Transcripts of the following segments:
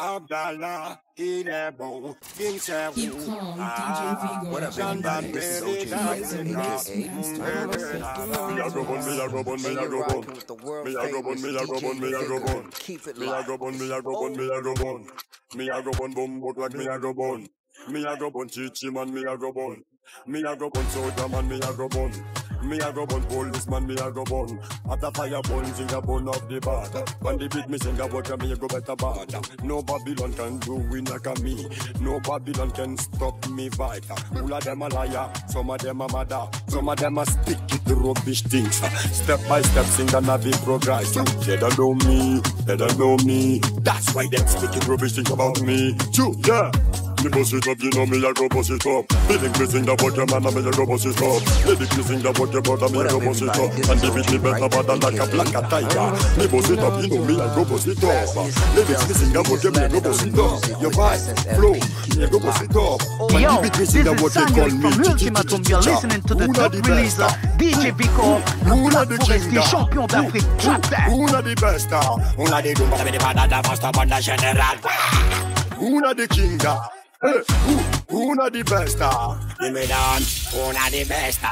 Abdallah, il est bon. Keep calm, DJ Vigor. What up, everybody? This is OJ Tyson, aka Me a go bun, me a go bun, me a go bun. with the world Me a go bun, me a go bun, me a go bun. Keep it Me a go live. bun, me a go bun, me a go bun. Me a go bun, bum, but like me a go bun. Me a go bun, chichi man, me a go bun. Me a go bun, soldier man, me a go bun. Me a go bun, policeman, me a go bun. At the fire bun, sing a bun of the bad. When the beat me sing a water, me a go better bad. No Babylon can do we like a me. No Babylon can stop me fight. All of them a liar, some of them a mother, some of them a stick the rubbish things. Step by step, sing and have progress. They don't know me, they don't know me. That's why them speak it rubbish things about me. True, yeah. Me bust it up, you know me, I go bust it up. They think me sing that what your man, I me, I go bust it up. They think me sing that what your brother, me, I go bust it up. And they beat me better, better like a black a tiger. Me bust it up, you know me, I go bust it up. They think me sing that what your me, I go bust it up. Your vibe, flow, me, I go bust it up. Yo, they beat me this sing that is what they call Samuel from Ultimatum. You're listening to the Who top the releaser. DJ Vigor, Who le are the plat forestier, king, champion d'Afrique. Trap that. Who are the best? On a des doumbas avec des bananes avant cette bande générale. The king? Who, are the best? Give me down, on a des best.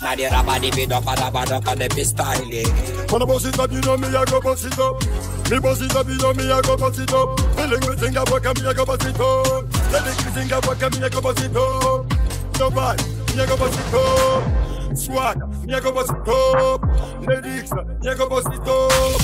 Na di raba di bido pa da ba da pa de pistyle. When I bust it up, you know me, I go bust it up. Me bust it up, you know me, I go bust it up. Feeling me sing about me, I go bust it up. Feeling me sing about me, I go bust it up. Bad, me, I go bust it up. Swag, me, I go bust it up. Lyrics, me, I go bust it up.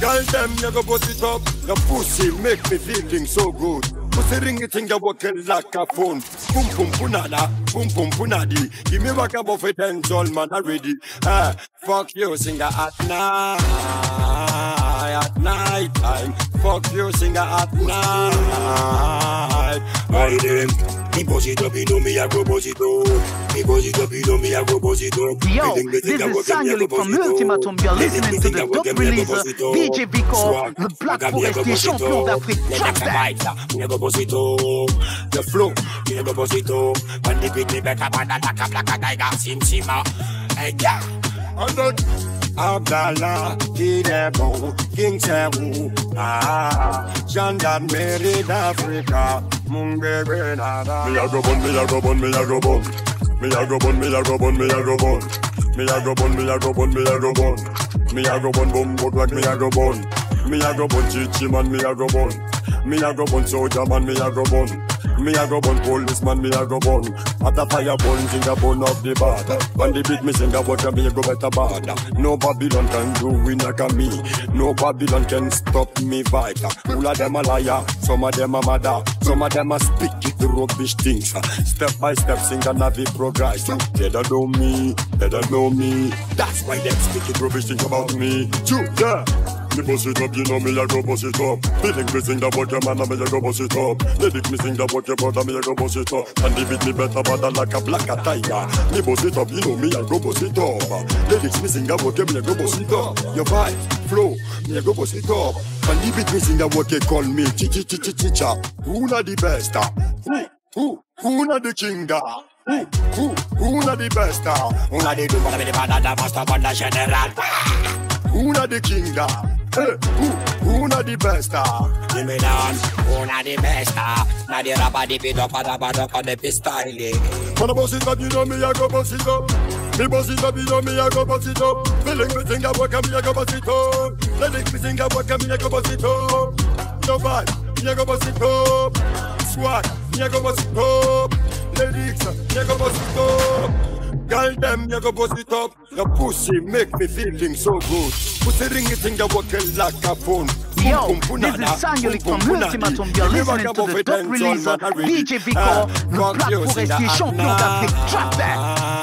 Girl, them, me, I go bust it up. Your pussy make me feeling so good. Pussy ring it in your walking like a phone. Boom, boom, punada, boom, boom, punadi. Give me back a buffet and man already. Ah, fuck you, singer at night, at night time. Fuck you, singer at night. I them. Me buzz it up, you know me, I go buzz it up. Me buzz it up, you know me, I go buzz it up. Yo, Me think me this is go get me, I Samuel go from buzz. Ultimatum. You're listening to the I go top get me, I go releaser, buzz it up. DJ Vigor, Swag, le plat I got me, I go forestier, champion d'Afrique. Me Trap take a that. me I go buzz it up. The flow, me I go buzz it up. When the beat me better, but I like a black a tiger, sim sima. Hey, yeah. And that Abdallah, il est bon, King Seru. Ah, gendarmerie d'Africa, mon bébé nada. Me a go bun, me a go bun, me a go bun. Me a go bun, me a go bun, me a go bun. Me a go bun, me a go bun, me a go bun. Me a go bun, bum, but like me a go bun. Me a go bun, chichi man, me a go bun. Me a go bun, soldier man, me a go bun. Me a go bun, policeman, me a go bun. At the fire bun, sing a bun of the bad. When the beat me sing a water, me a go better bad. No Babylon can do we a me. No Babylon can stop me fight. All of them a liar, some of them a mother, some of them a speak it rubbish things. Step by step, sing and have it progress. They don't know me, they don't know me. That's why them speak it rubbish things about me. True, yeah. Me bust it up, you know me, I go bust it up. They think me sing that what your man, I me, I go bust it up. They think me sing that what your brother, me, I go bust it up. And they beat me better, better like a black a tiger. Me bust it up, you know me, I go bust it up. They think me sing that what your me, I go bust it up. Your vibe, flow, me, I go bust it up. And they beat me sing that what they call me, cha. Who not the best? ah? Who, who, who not the king? ah? Who, who, who not the best? ah? Doumbas avec des bananes avant cette bande générale. Who not the king? Ah? Who, who not the best? ah? Give me down, on a the best. Na di the di bido pa da ba da pa de pistyle. When I bust it up, you know me, I go bust it up. Me bust it up, you know me, I go bust it up. Feeling me think I work, me, I go bust it up. Feeling me think I work, me, I go bust it up. No bad, me, I go bust it up. Swag, me, I go bust it up. Lyrics, me, I go bust it up. Girl, them, me, I go bust it up. Your pussy make me feeling so good. Pussy ring it in your walking like a phone. Yo, boom, this is Samuel from boom, Ultimatum. punadi. You're listening to the top and releaser, all man already. DJ Vigor, ah, le fuck plat you, forestier, champion d'Afrique. Trap that.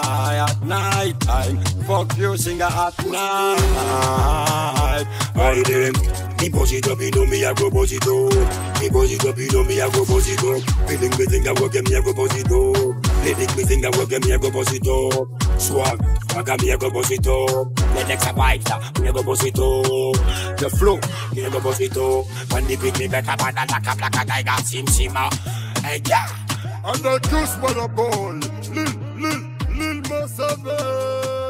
night, At night time, fuck you, singer at night. I them. Me buzz it up, you know me, I go buzz it up. Me buzz it up, you know me, I go buzz it up. Feeling me think I work, me, I go buzz it up. Letting me think I work, me, I go buzz it up. Swag, swag, me, I go buzz it up. Let next a bite, me, I go buzz it up. The flow, me, I go buzz it up. When they pick me better, but I like a black a tiger, sim sima. Hey, yeah. And the juice for the ball, Lil, Lil, Lil Masabe.